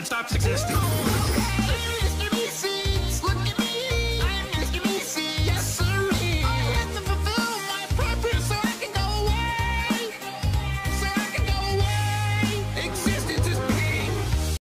and stops existing.